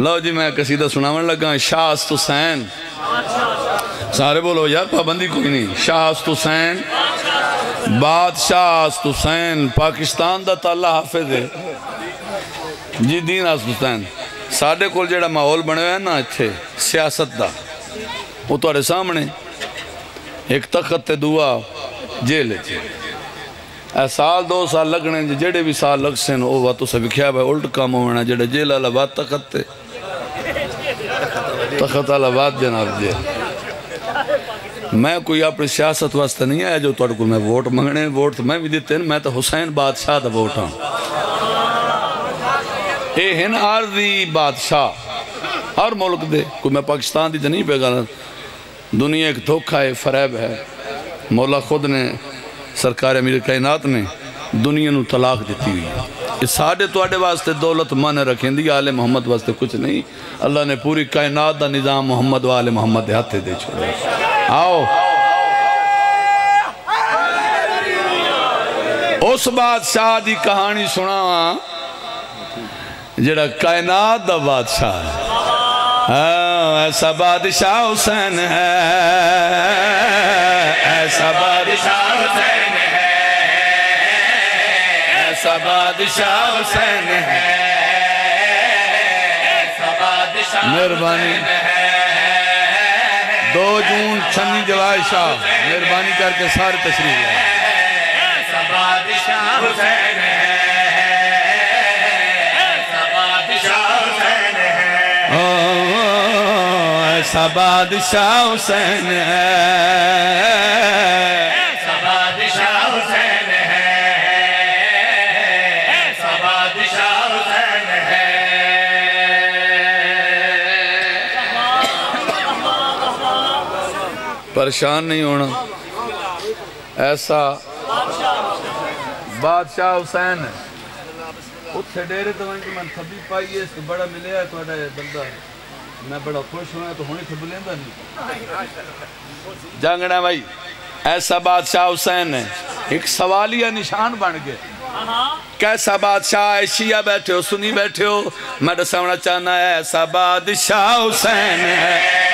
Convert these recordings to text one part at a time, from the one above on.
ਲਓ ਜੀ, ਮੈਂ ਕਸੀਦਾ ਸੁਣਾਉਣ ਲੱਗਾ ਸ਼ਾਹਸ ਹੁਸੈਨ। ਸਾਰੇ ਬੋਲੋ, ਯਾਰ ਪਾਬੰਦੀ ਕੋਈ ਨਹੀਂ। ਸ਼ਾਹਸ ਹੁਸੈਨ, ਬਾਦਸ਼ਾਹ ਹੁਸੈਨ, ਪਾਕਿਸਤਾਨ ਦਾ ਤਾਲਾ ਹਾਫਿਜ਼ ਹੈ। ਜੀ, ਦੀਨ ਹੁਸੈਨ, ਸਾਡੇ ਕੋਲ ਜਿਹੜਾ ਮਾਹੌਲ ਬਣਿਆ ਹੋਇਆ ਨਾ ਇੱਥੇ, ਸਿਆਸਤ ਦਾ, ਉਹ ਤੁਹਾਡੇ ਸਾਹਮਣੇ। ਇੱਕ ਤਖਤ ਤੇ ਦੁਆ ਜੇਲ ਚ ਇਹ ਸਾਲ, ਦੋ ਸਾਲ ਲੱਗਣੇ ਜਿਹੜੇ ਵੀ ਸਾਲ ਲੱਗਸਨ ਉਹ ਵਾ ਤੁਸੀਂ ਵਿਖਿਆ ਵਾ, ਉਲਟ ਕੰਮ ਹੋਣਾ, ਜਿਹੜਾ ਜੇਲ ਵਾਲਾ ਵਾ ਤਖਤ ਤੇ। तखत आलाबाद जनाब जी। मैं कोई अपनी सियासत वास्ते नहीं आया जो थोड़े को मैं वोट मंगने, वोट मैं भी दिते मैं तो हुसैन बादशाह का वोट हाँ ये हैं आरदी बादशाह, हर मुल्क दे, कोई मैं पाकिस्तान की तो नहीं पे गल दुनिया एक धोखा है फरैब है। मौला खुद ने, सरकार अमीर कायनात ने दुनिया को तलाक दी हुई है। साढ़े थोड़े वास्ते दौलत मन रखें आले मोहम्मद वास्ते कुछ नहीं। अल्लाह ने पूरी कायनात का निज़ाम मोहम्मद वाले मोहम्मद हाथ दे छोड़े। आओ। उस बादशाह की कहानी सुना जड़ा कायनात का बादशाह हाँ, ऐसा बादशाह हुसैन है, ऐसा बादशाह हुसैन है। मेहरबानी। दो जून छन्नी जवाय शाह मेहरबानी करके सारे ऐसा बादशाह हुसैन है। परेशान नहीं होना। ऐसा बादशाह हुसैन है। उत्थे डेरे तो मैं थब्बी पाई है बड़ा मिले है बंदा। मैं बड़ा खुश हुआ तो हुने थब्बी लेंदा नहीं। जांगड़ा भाई, ऐसा बादशाह हुसैन है, एक सवालिया निशान बन गए कैसा बादशाह है शिया बैठे हो, सुनी बैठे हो? मैं दसाना चाहना है ऐसा बादशाह हुसैन है।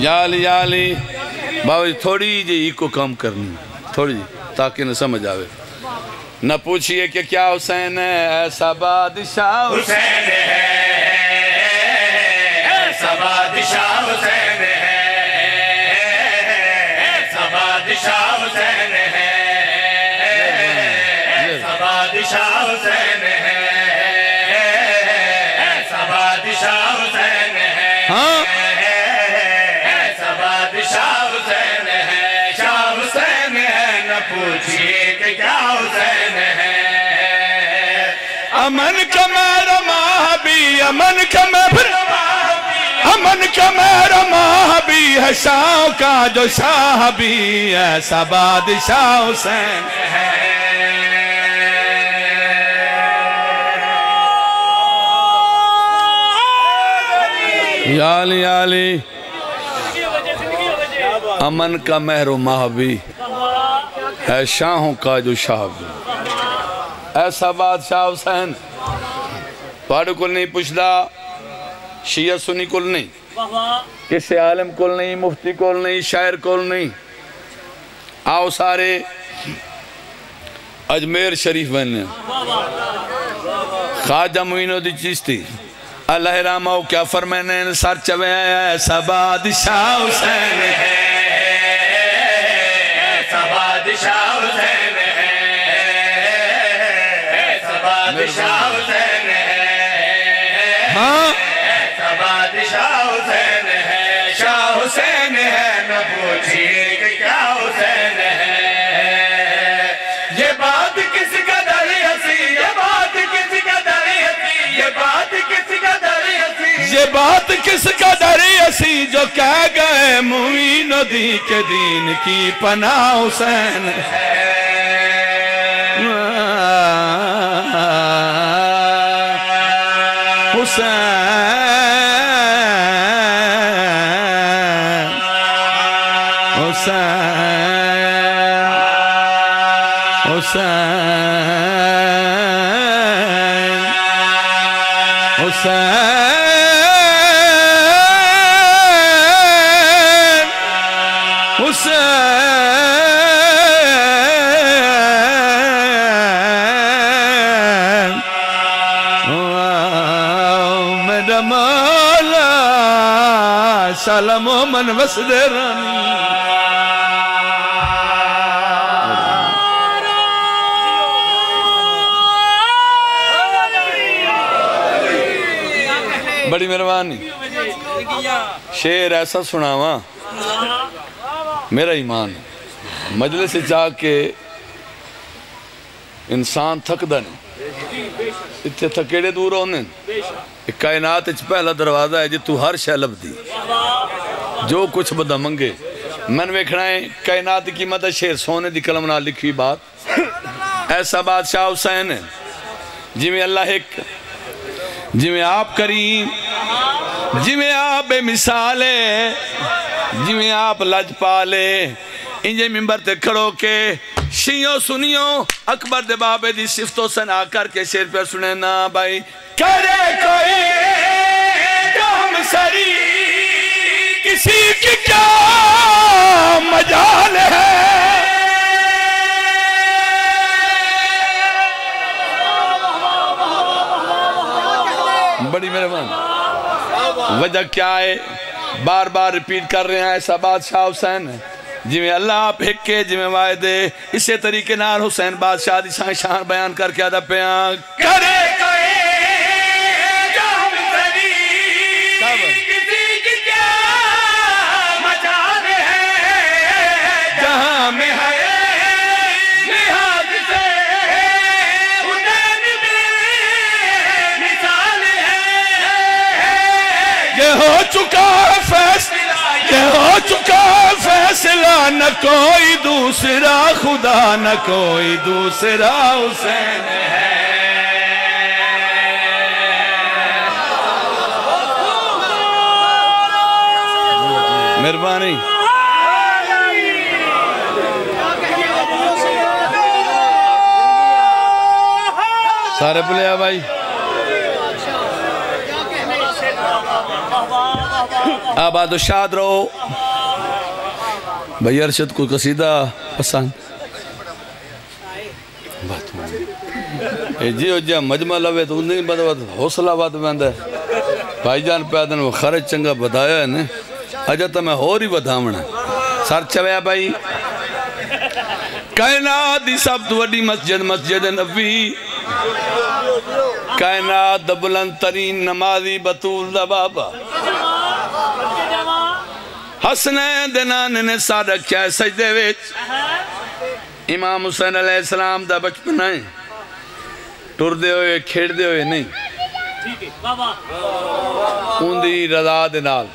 याली याली। बाबा जी, थोड़ी जी को कम करनी, थोड़ी जी, ताकि न समझ आवे। न पूछिए कि क्या हुसैन है, ऐसा बादशाह हुसैन है। ऐसा बादशाह हुसैन है। ऐसा बादशाह हुसैन है। ऐसा बादशाह हुसैन है। ऐसा बादशाह हुसैन है। हाँ। पूछिए कि क्या हुसैन है? अमन का मेरा माह भी अमन का मैं फिर अमन का मेरा माह है शाह का जो शाह भी ऐसा बादशाह हुसैन है। याली याली। अमन का महरो माह भी है शाहों का जो शाह ऐसा बादशाह हुसैन थोड़े को नहीं पुछदा, शिया सुनी को नहीं। किसी आलम को नहीं, मुफ्ती को नहीं, शायर को नहीं। आओ सारे अजमेर शरीफ बने ख्वाजा मुइनुद्दीन चिश्ती। अल्लाह रामा क्या फरमाने सर चवे ऐसा बादशाह हुसैन है। बादशाह हुसैन है। ऐसा बादशाह हुसैन है। हाँ। ऐसा बादशाह हुसैन है। शाह हुसैन है न पूछिए बात किसका डरी असी जो कह गए मुवी नदी के दीन की पना हुसैन हुसैन हुसैन हुसैन। सलामो मन वसदे रानी। बड़ी मेहरबानी। शेर ऐसा सुनावा, मेरा ईमान मजलिस जाके इंसान थकदा नहीं। इतने थकेड़े दूर होने कायनात पहला दरवाज़ा है जी, तू हर शह लभदी। जो कुछ बंदा मंगे। मन वेखना है, कायनात की मदद शेर सोने की कलम ना लिखी बात। ऐसा बादशाह हुसैन है जिमें अल्लाह एक जिमें आप करीम जिमें आप बेमिसाल है जिमें आप लजपाले इंजे मिंबर ते खड़ो के शियो सुनियो, अकबर दे बाबे दी सिफतो सना करके शेर पे सुने ना भाई। करे कोई काम सरी। किसी की क्या मजाल है? बड़ी मेहरबानी। वजह क्या है? बार बार रिपीट कर रहे हैं ऐसा बादशाह हुसैन। है जिमें अल्लाह फेके हिके जिमें वायदे। इसे तरीके नाल हुसैन बादशाह शान बयान करके आदा पिया करे चुका है फैसला। ये हो चुका है फैसला, न कोई दूसरा, खुदा न कोई दूसरा है। मेहरबानी। सारे बुलिया भाई। आबाद शाद रहो भाई अरशद को कसीदा पसंद जी जी मजमा लवे तो उन्हें बद हौसला बद वेंदा भाईजान पैदन वो चंगा बताया है ने अजा तो मैं होर ही बतावना सर चवया भाई कायनात दी सब तो वड्डी मस्जिद मस्जिद नबी कायनात बुलंद तरीन नमाजी बतूल बाबा। हसने दिनान ने सा रखा सजदे विच। इमाम हुसैन अलैहिस्सलाम दा बचपन है। टुरदे हुए, खेडदे हुए, नहीं। उंदी रजा दे नाल।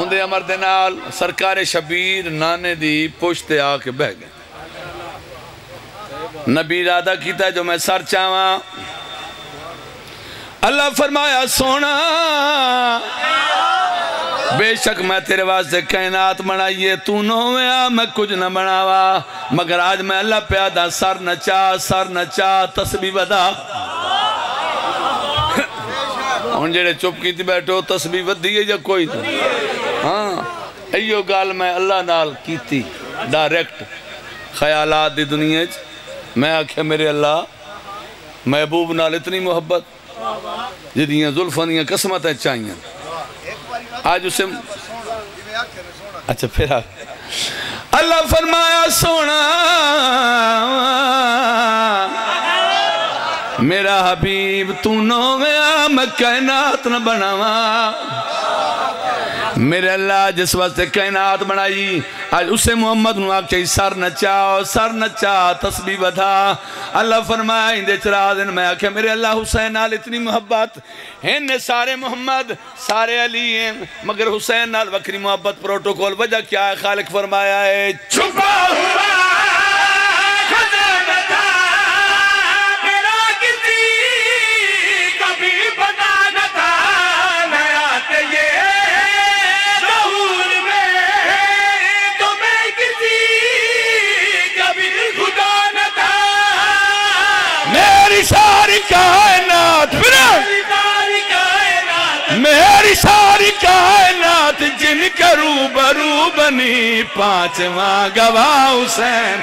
उंदे अमर दे नाल सरकार शबीर नाने दी पुश्त आके बह गए। नबी इरादा किया जो मैं सर चावा अल्लाह फरमाया, सोना। बेशक मैं तेरे वास्ते कायनात बनाई तू नोया मैं कुछ न बनावा। मगर आज मैं अल्लाह प्यादा, सर नचा सर नचा तस्बी बदा हूँ जेड़े चुप की बैठो तस्बी बदी है या कोई हाँ इो गल मैं अल्लाह नाल की डायरेक्ट। ख्यालात की दुनिया मैं आख्या मेरे अल्लाह महबूब नाल इतनी मोहब्बत, जिदियाँ जुल्फा दियाँ कसमत चाहिए आज उसे अच्छा फिर अल्लाह फरमाया, सोना। मेरा हबीब, तू नोया मैं कैनात न बनावा। मेरे अल्लाह जिस वास्ते कायनात बनाई, आज उसे मोहम्मद आखे सर नचाओ, सर नचा तस्बी बधा। अल्लाह फरमाया, इंदे चरा दिन मैं आखे मेरे अल्लाह हुसैन नाल इतनी मोहब्बत हैं सारे मोहम्मद, सारे अली हैं, मगर हुसैन नाल वक्री मोहब्बत प्रोटोकॉल, वजह क्या है? खालिक फरमाया है, छुपा हुआ मेरी सारी कायनात मेरी। सारी कायनात मेरी सारी कायनात जिन करू बरू बनी पांचवा गवाह हुसैन।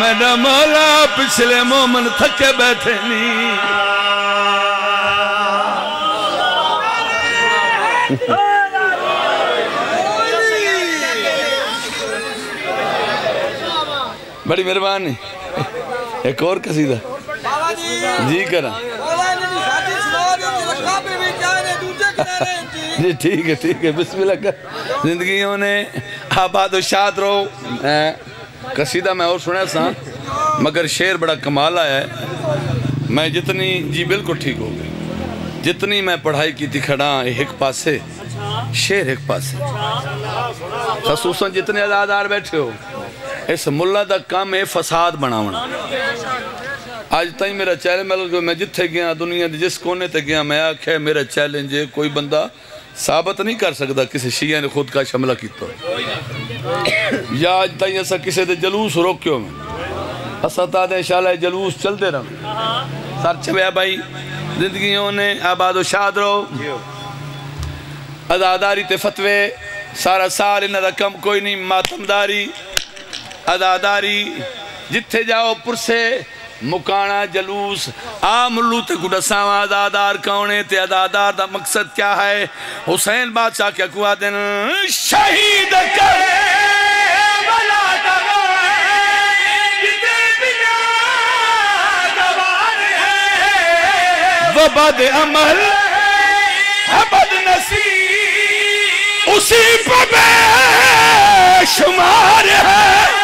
मेरा मौला पिछले मोमन थके बैठे नहीं बड़ी मेहरबानी। एक और कसीदा। जी करा बाबा जी शादी सुना दो जरा काबे में जाने दूसरे किनारे ठीक है ठीक है, बिस्मिल्लाह कर। जिंदगियों ने आबाद शाद रहो कसीदा मैं और सुना सा, मगर शेर बड़ा कमाल आया है। मैं जितनी, जी बिल्कुल ठीक हो गई जितनी मैं पढ़ाई की थी खड़ा एक पासे, शेर एक पासे। खसूसन जितने अदादार बैठे हो, इस मुल्ला का काम है फसाद बनावना। ਅੱਜ ਤਾਈਂ ਮੇਰਾ ਚੈਲੰਜ ਮਿਲ ਗਿਆ ਮੈਂ ਜਿੱਥੇ ਗਿਆ ਦੁਨੀਆ ਦੇ ਜਿਸ ਕੋਨੇ ਤੇ ਗਿਆ ਮੈਂ ਆਖਿਆ ਮੇਰਾ ਚੈਲੰਜ ਹੈ ਕੋਈ ਬੰਦਾ ਸਾਬਤ ਨਹੀਂ ਕਰ ਸਕਦਾ ਕਿਸੇ ਸ਼ੀਆ ਨੇ ਖੁਦ ਕਾ ਸ਼ਮਲਾ ਕੀਤਾ ਜਾਂ ਅੱਜ ਤਾਈਂ ਅਸਾਂ ਕਿਸੇ ਦੇ ਜਲੂਸ ਰੋਕਿਓ ਮੈਂ ਅਸਾਂ ਤਾਂ ਦੇ ਇਨਸ਼ਾਅੱਲਾ ਜਲੂਸ ਚਲਦੇ ਰਹਿਣ ਸਰ ਛਵਿਆ ਭਾਈ ਜ਼ਿੰਦਗੀਆਂ ਨੇ ਆਬਾਦ ਸ਼ਾਦ ਰਹੋ ਅਦਾਦਾਰੀ ਤੇ ਫਤਵੇ ਸਾਰਾ ਸਾਲ ਇਹਨਾਂ ਦਾ ਕੰਮ ਕੋਈ ਨਹੀਂ ਮਾਤਮਦਾਰੀ ਅਦਾਦਾਰੀ ਜਿੱਥੇ ਜਾਓ ਪੁਰਸੇ मुकाना जलूस। आ मुल्लू ते गुडसावा अदादार कौने ते अदादार मकसद क्या है? हुसैन बादशाह क्या कुआ दिन? शहीद कर बद अमल है बद नसीब उसी पे शुमार है।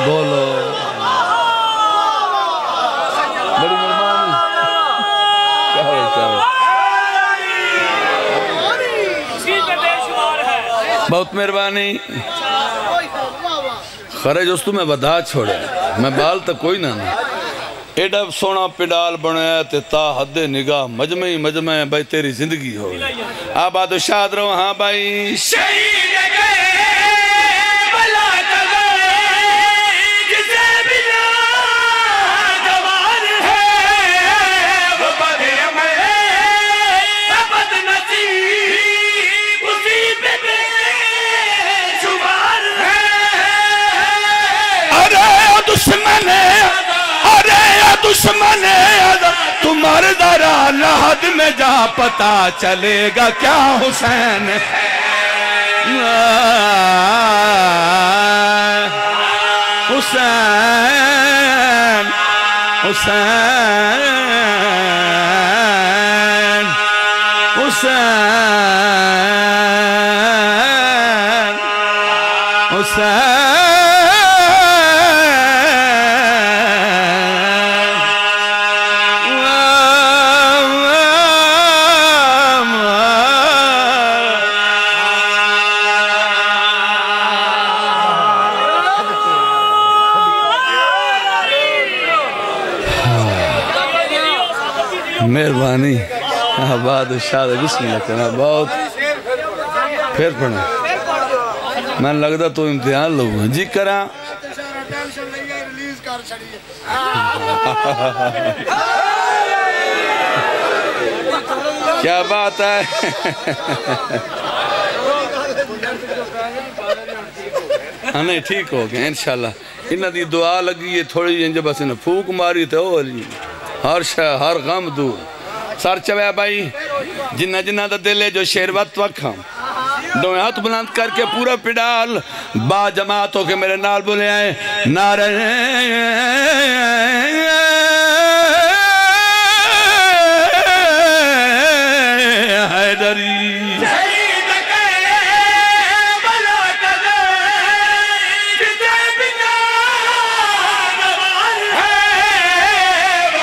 बोलो। बड़ी मेहरबानी। क्या हो क्या हो बहुत मेहरबानी। खरे दोस्तों मैं बधा छोड़ा। मैं बाल तो कोई ना ना एडा सोना पिडाल बनाया ते ता हदे निगाह। मजमे मजमे भाई तेरी ज़िंदगी हो आबाद शाद रहो हाँ। भाई। शहीद दुश्मन अरे ओ दुश्मन तुम्हारे दरा लहद में जा पता चलेगा क्या हुसैन हुसैन हुसैन हुसैन। आबाद शाद बिस्मिल्लाह करना बहुत फिर पढ़ना मैं लगता तो इम्तिहान लूँगा जी करा। क्या बात है? हाँ नहीं, ठीक हो गया, इंशाल्लाह। इन्हों की दुआ लगी है थोड़ी इंज बस इन्हें फूक मारी तो हर शह हर गम दूर। सर चवया भाई। जिन्ना जिन्ना का दिल है, जो शेर वत वखा दोवें हाथ बुलंद करके पूरा पिडाल बा जमात होके मेरे नाल बोले आए, नारे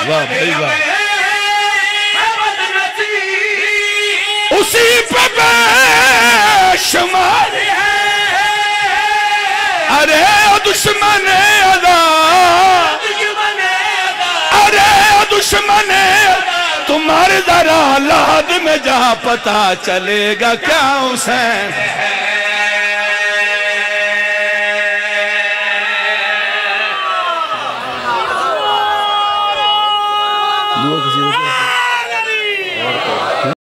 वाह, भाई वाह। उसी पे शुमार है। अरे दुश्मन अदा। अरे दुश्मन तुम्हारे जरा हालात में जहाँ पता चलेगा क्या दुआ किसी